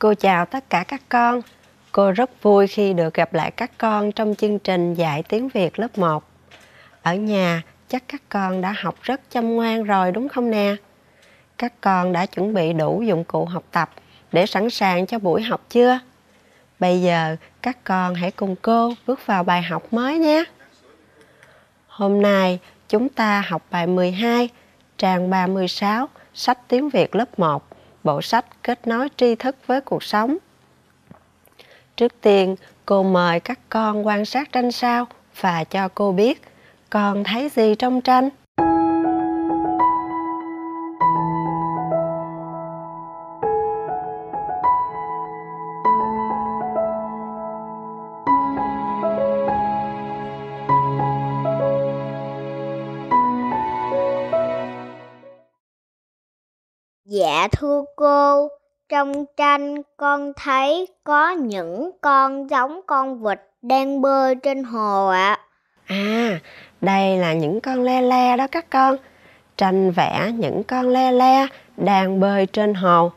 Cô chào tất cả các con. Cô rất vui khi được gặp lại các con trong chương trình dạy tiếng Việt lớp 1. Ở nhà, chắc các con đã học rất chăm ngoan rồi đúng không nè? Các con đã chuẩn bị đủ dụng cụ học tập để sẵn sàng cho buổi học chưa? Bây giờ các con hãy cùng cô bước vào bài học mới nhé. Hôm nay chúng ta học bài 12, trang 36, sách tiếng Việt lớp 1, bộ sách kết nối tri thức với cuộc sống. Trước tiên, cô mời các con quan sát tranh sao và cho cô biết con thấy gì trong tranh. Dạ thưa cô, trong tranh con thấy có những con giống con vịt đang bơi trên hồ ạ. À, đây là những con le le đó các con. Tranh vẽ những con le le đang bơi trên hồ.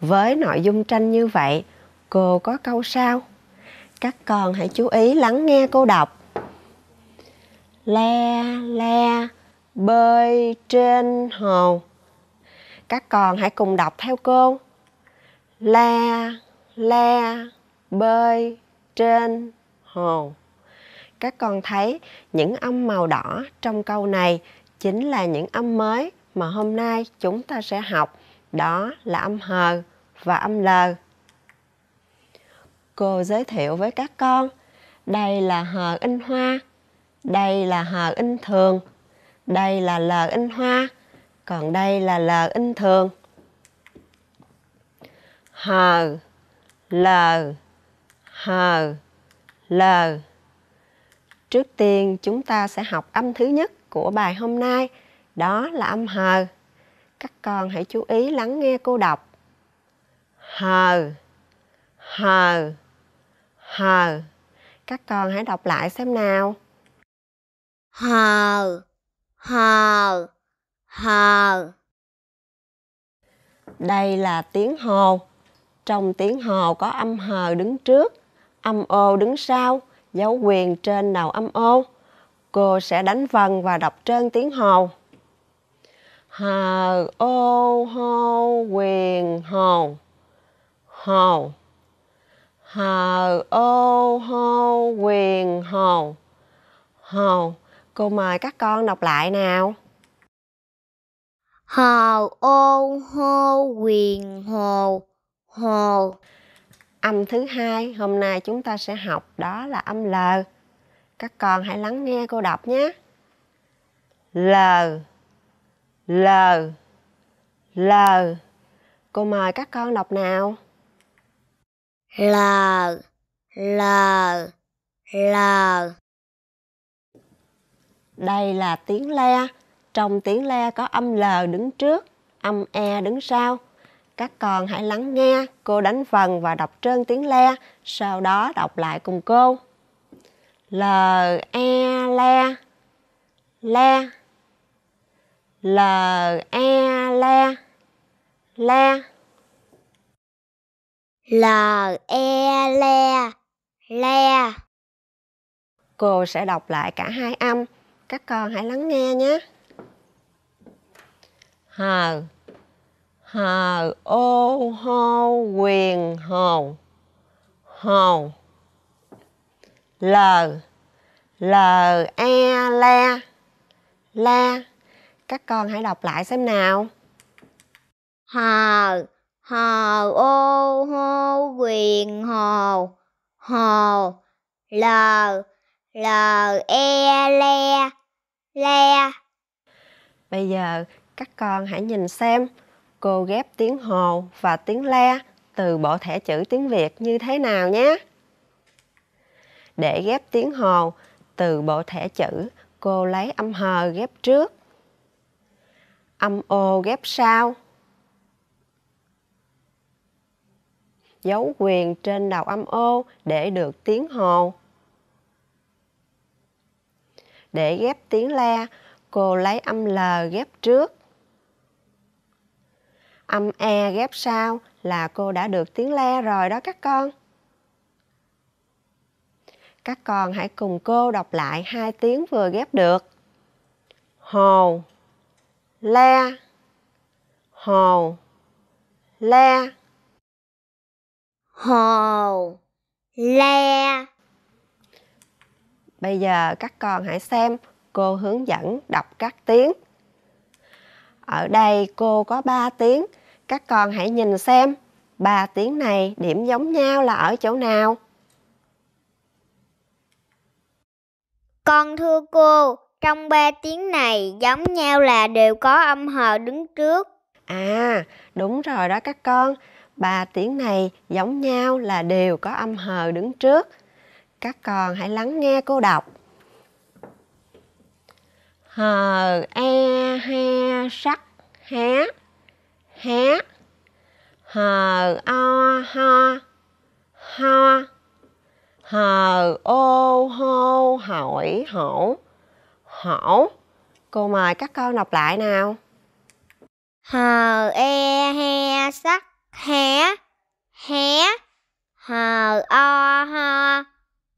Với nội dung tranh như vậy, cô có câu sao Các con hãy chú ý lắng nghe cô đọc. Le le bơi trên hồ các con hãy cùng đọc theo cô. La la bơi trên hồ. Các con thấy những âm màu đỏ trong câu này chính là những âm mới mà hôm nay chúng ta sẽ học. Đó là âm hờ và âm l cô giới thiệu với các con, đây là hờ in hoa, đây là hờ in thường, đây là l in hoa còn đây là L in thường. H, L, H, L. Trước tiên chúng ta sẽ học âm thứ nhất của bài hôm nay, đó là âm H. Các con hãy chú ý lắng nghe cô đọc. H, H, H. Các con hãy đọc lại xem nào. Hờ, hờ, hờ. Đây là tiếng hồ. Trong tiếng hồ có âm hờ đứng trước, âm ô đứng sau, dấu quyền trên đầu âm ô. Cô sẽ đánh vần và đọc trơn tiếng hồ. Hờ ô hô quyền hồ. Hồ. Hờ ô hô quyền hồ. Hồ. Cô mời các con đọc lại nào. Hồ ô hô quyền hồ hồ. Âm thứ hai, hôm nay chúng ta sẽ học đó là âm L. Các con hãy lắng nghe cô đọc nhé. L L L Cô mời các con đọc nào. L L L Đây là tiếng le trong tiếng le có âm L đứng trước, âm E đứng sau. Các con hãy lắng nghe cô đánh vần và đọc trơn tiếng le, sau đó đọc lại cùng cô. L, E, le, le. L, E, le, le. L, E, le, le. Cô sẽ đọc lại cả hai âm. Các con hãy lắng nghe nhé hờ. Hờ, ô, hô, quyền hồ hồ l l e la la các con hãy đọc lại xem nào. Hờ. Hờ, ô, hô, quyền hồ hồ l l e le. Le. Bây giờ các con hãy nhìn xem cô ghép tiếng hồ và tiếng le từ bộ thẻ chữ tiếng Việt như thế nào nhé. Để ghép tiếng hồ từ bộ thẻ chữ, cô lấy âm hờ ghép trước, âm ô ghép sau, dấu quyền trên đầu âm ô để được tiếng hồ. Để ghép tiếng le, cô lấy âm L ghép trước, âm E ghép sau là cô đã được tiếng le rồi đó các con. Các con hãy cùng cô đọc lại hai tiếng vừa ghép được. Hồ, le, hồ, le. Hồ, le. Bây giờ các con hãy xem cô hướng dẫn đọc các tiếng. Ở đây cô có 3 tiếng, các con hãy nhìn xem ba tiếng này điểm giống nhau là ở chỗ nào? Con thưa cô, trong ba tiếng này giống nhau là đều có âm hờ đứng trước. À, đúng rồi đó các con. Ba tiếng này giống nhau là đều có âm hờ đứng trước. Các con hãy lắng nghe cô đọc. Hờ, e, he, sắc, hé, hé. Hờ, o, ho, ho. Hờ, ô, hô, hỏi, hổ, hổ. Cô mời các con đọc lại nào. Hờ, e, he, sắc, hé, hé. Hờ, o, ho,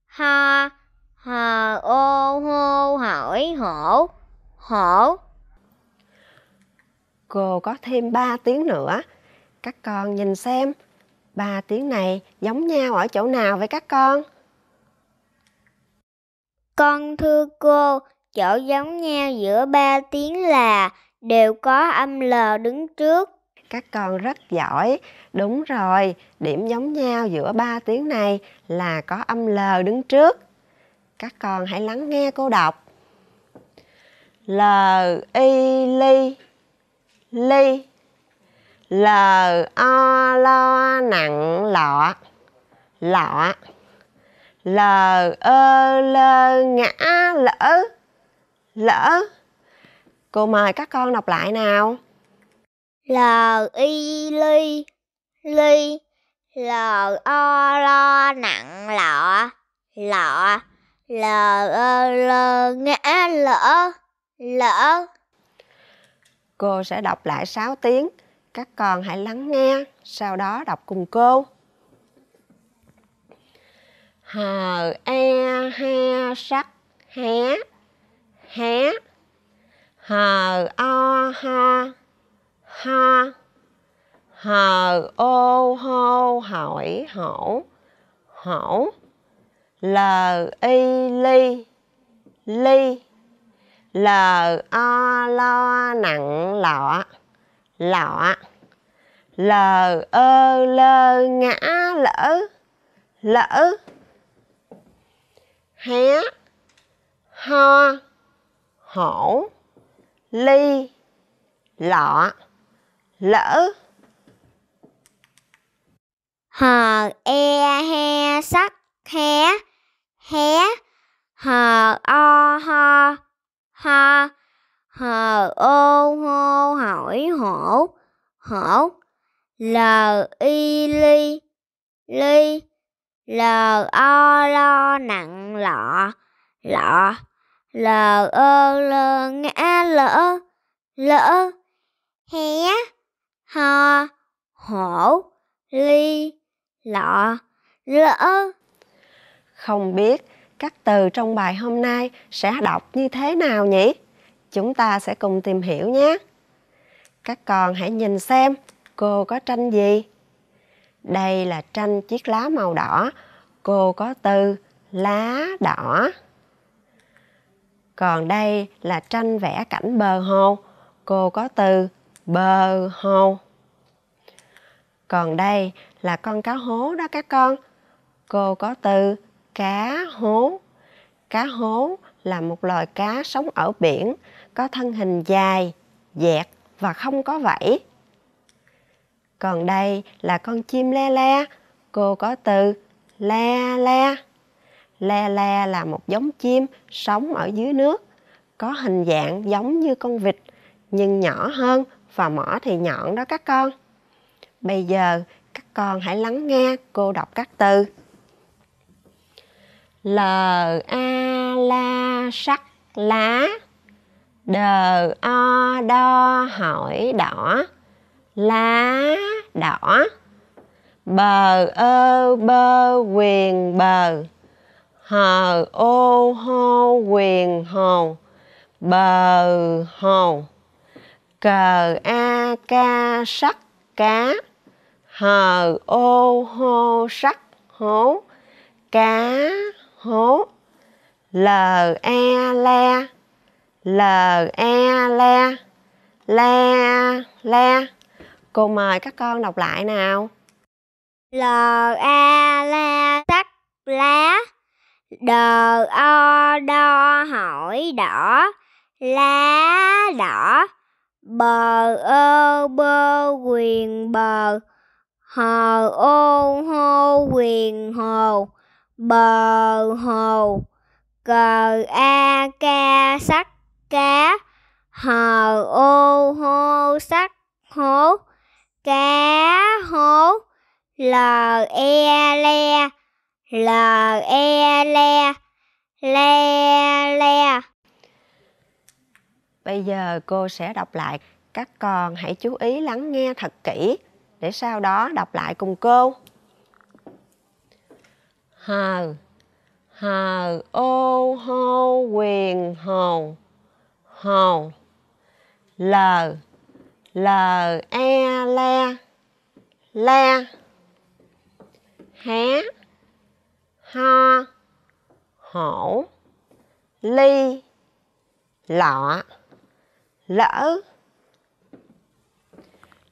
ho. Hờ, ô, hô, hỏi, hổ, hổ. Cô có thêm 3 tiếng nữa. Các con nhìn xem, ba tiếng này giống nhau ở chỗ nào vậy các con? Con thưa cô, chỗ giống nhau giữa ba tiếng là đều có âm L đứng trước. Các con rất giỏi. Đúng rồi, điểm giống nhau giữa ba tiếng này là có âm L đứng trước. Các con hãy lắng nghe cô đọc. L, Y, Ly, Ly. L, O, Lo, nặng, lọ, lọ. L, Ơ, Lơ, ngã, lỡ, lỡ. Cô mời các con đọc lại nào. L, Y, Ly, Ly. L, O, Lo, nặng, lọ, lọ. L, Ơ, Lơ, ngã, lỡ, lỡ. Cô sẽ đọc lại 6 tiếng. Các con hãy lắng nghe, sau đó đọc cùng cô. Hờ, e, he, sắc, hé, hé. Hờ, o, ho, ho. Hờ, ô, hô, hỏi, hổ, hổ. L, y, ly, ly. L, o, lo, nặng, lọ, lọ. L, ơ, lơ, ngã, lỡ, lỡ. Hé, ho, hổ, ly, lọ, lỡ. Hờ, e, he, sắc, hé, hé. Hờ, o, ho, ho. Hờ, ô, hô, hỏi, hổ, hổ. L, y, ly, ly. L, o, lo, nặng, lọ, lọ. L, ơ, lơ, ngã, lỡ, lỡ. Hé, ho, hổ, ly, lọ, lỡ. Không biết các từ trong bài hôm nay sẽ đọc như thế nào nhỉ? Chúng ta sẽ cùng tìm hiểu nhé. Các con hãy nhìn xem, cô có tranh gì. Đây là tranh chiếc lá màu đỏ. Cô có từ lá đỏ. Còn đây là tranh vẽ cảnh bờ hồ. Cô có từ bờ hồ. Còn đây là con cá hố đó các con. Cô có từ cá hố. Cá hố là một loài cá sống ở biển, có thân hình dài, dẹt và không có vảy. Còn đây là con chim le le, cô có từ le le. Le le là một giống chim sống ở dưới nước, có hình dạng giống như con vịt nhưng nhỏ hơn và mỏ thì nhọn đó các con. Bây giờ các con hãy lắng nghe cô đọc các từ. L, A la sắc, lá. Đờ o đo hỏi, đỏ. Lá, đỏ. Bờ ơ bơ quyền, bờ. Hờ ô hô quyền, hồ. Bờ hồ. Cờ a ca sắc, cá. Hờ ô hô sắc hố cá hố, l e le l e le le le cô mời các con đọc lại nào. L e, A la sắc lá. D, o đo hỏi, đỏ. Lá, đỏ. Bờ ơ bơ quyền bờ Hờ ô hô quyền hồ Bờ hồ Cờ a ca sắc cá Hờ ô hô sắc hố Cá hố L e le L e le le le Bây giờ cô sẽ đọc lại, các con hãy chú ý lắng nghe thật kỹ để sau đó đọc lại cùng cô. Hờ, hờ. Ô hô quyền hồn hồn L, l e le, le. Há, ho, hổ, ly, lọ. Lỡ.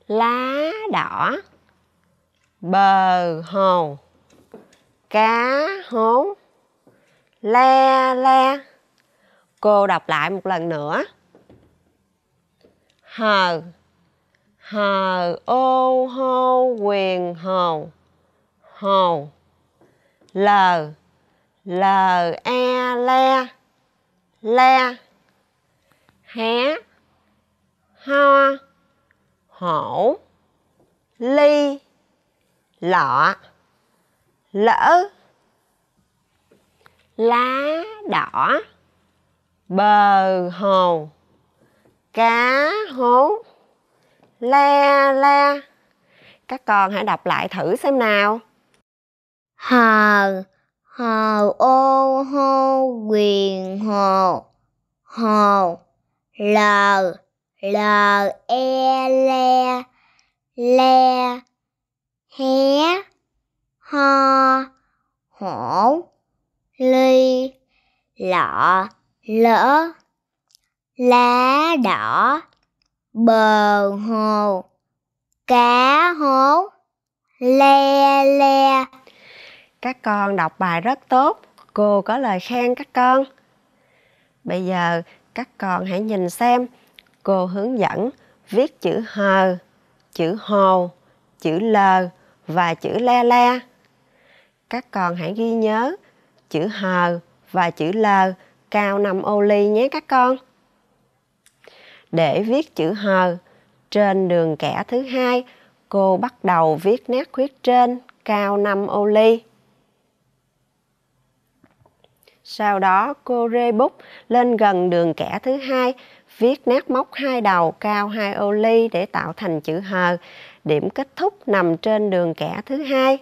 Lá đỏ. Bờ hồ cá hố. Le le. Cô đọc lại một lần nữa. Hờ. Hờ, ô, hô, quyền, hồ. Hồ. L. L e le. Le. Hé. Ho. Hổ. Ly. Lọ lỡ. Lá đỏ. Bờ hồ. Cá hố. Le le. Các con hãy đọc lại thử xem nào. Hờ Hờ ô hô quyền hồ. Hồ. L L e le le hé ho, hổ, ly, lọ, lỡ, lá, đỏ, bờ, hồ, cá hố le le. Các con đọc bài rất tốt. Cô có lời khen các con. Bây giờ, các con hãy nhìn xem. Cô hướng dẫn viết chữ hờ, chữ hồ, chữ l và chữ le le các con hãy ghi nhớ chữ H và chữ l cao 5 ô ly nhé các con để viết chữ H trên đường kẻ thứ hai cô bắt đầu viết nét khuyết trên cao 5 ô ly sau đó cô rê bút lên gần đường kẻ thứ hai, viết nét móc hai đầu cao hai ô ly để tạo thành chữ H. Điểm kết thúc nằm trên đường kẻ thứ hai.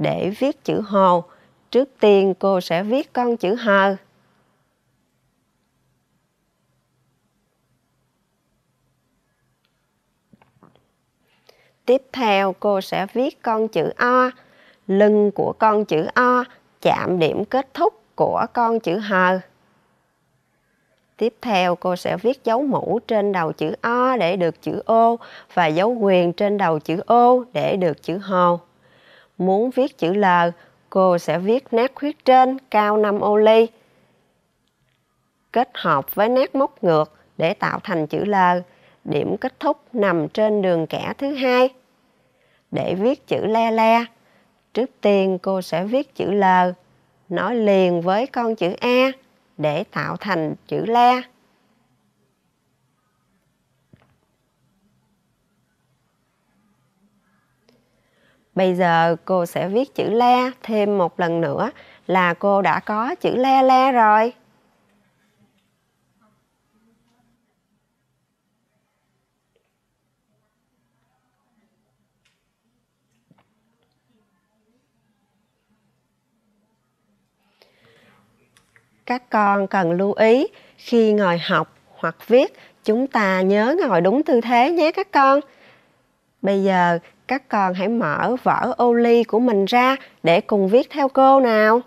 Để viết chữ hồ, trước tiên cô sẽ viết con chữ hờ. Tiếp theo cô sẽ viết con chữ O. Lưng của con chữ O chạm điểm kết thúc của con chữ hờ. Tiếp theo cô sẽ viết dấu mũ trên đầu chữ O để được chữ ô và dấu quyền trên đầu chữ ô để được chữ hồ. Muốn viết chữ L, cô sẽ viết nét khuyết trên cao 5 ô ly kết hợp với nét móc ngược để tạo thành chữ L. Điểm kết thúc nằm trên đường kẻ thứ hai. Để viết chữ le le, trước tiên cô sẽ viết chữ L nói liền với con chữ A để tạo thành chữ le. bây giờ cô sẽ viết chữ la thêm một lần nữa là cô đã có chữ la la rồi. Các con cần lưu ý, khi ngồi học hoặc viết, chúng ta nhớ ngồi đúng tư thế nhé các con. Bây giờ các con hãy mở vở ô ly của mình ra để cùng viết theo cô nào.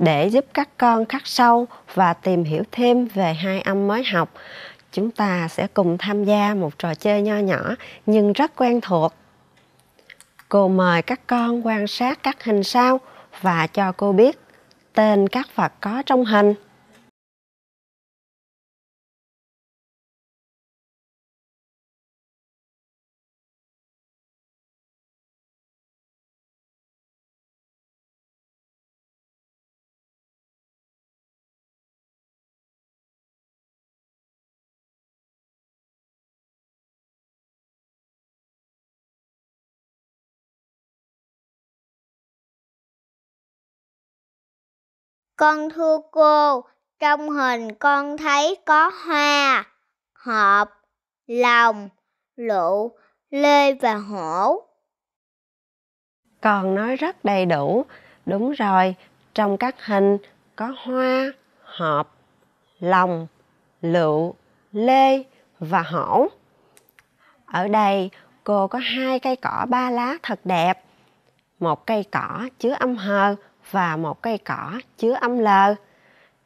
Để giúp các con khắc sâu và tìm hiểu thêm về hai âm mới học. Chúng ta sẽ cùng tham gia một trò chơi nho nhỏ nhưng rất quen thuộc. Cô mời các con quan sát các hình sau và cho cô biết tên các vật có trong hình. Con thưa cô, trong hình con thấy có hoa, hộp, lòng, lụ, lê và hổ. Con nói rất đầy đủ. Đúng rồi, trong các hình có hoa, hộp, lòng, lựu, lê và hổ. Ở đây cô có hai cây cỏ ba lá thật đẹp. Một cây cỏ chứa âm hờ và một cây cỏ chứa âm l.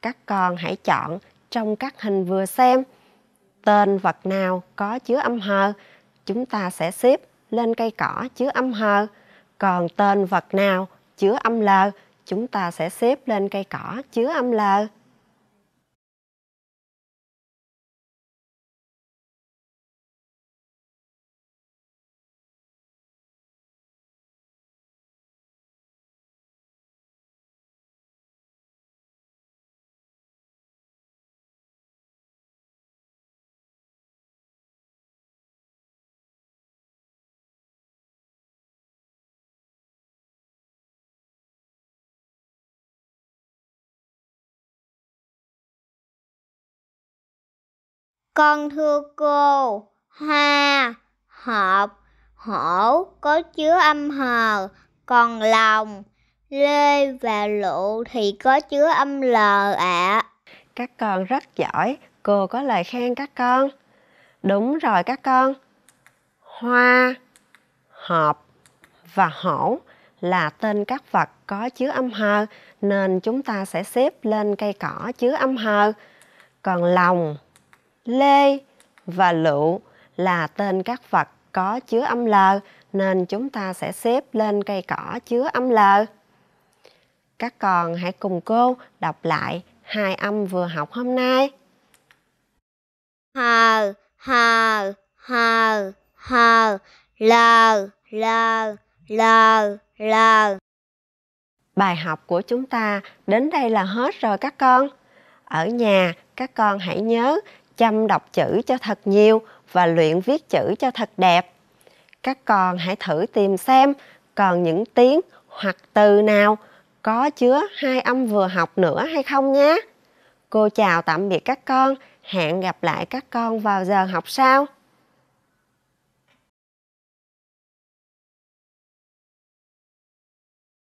Các con hãy chọn trong các hình vừa xem tên vật nào có chứa âm H, chúng ta sẽ xếp lên cây cỏ chứa âm H. Còn tên vật nào chứa âm l, chúng ta sẽ xếp lên cây cỏ chứa âm l. Con thưa cô, hoa, hộp, hổ có chứa âm hờ, còn lòng, lê và lụ thì có chứa âm lờ ạ. À. Các con rất giỏi, cô có lời khen các con. Đúng rồi các con. Hoa, hộp và hổ là tên các vật có chứa âm hờ nên chúng ta sẽ xếp lên cây cỏ chứa âm hờ. Còn lòng, lê và lựu là tên các vật có chứa âm l nên chúng ta sẽ xếp lên cây cỏ chứa âm l. Các con hãy cùng cô đọc lại hai âm vừa học hôm nay. Hờ, hờ, hờ, hờ, lờ, lờ, lờ, lờ. Bài học của chúng ta đến đây là hết rồi các con. Ở nhà, các con hãy nhớ chăm đọc chữ cho thật nhiều và luyện viết chữ cho thật đẹp. Các con hãy thử tìm xem còn những tiếng hoặc từ nào có chứa hai âm vừa học nữa hay không nhé. Cô chào tạm biệt các con, hẹn gặp lại các con vào giờ học sau.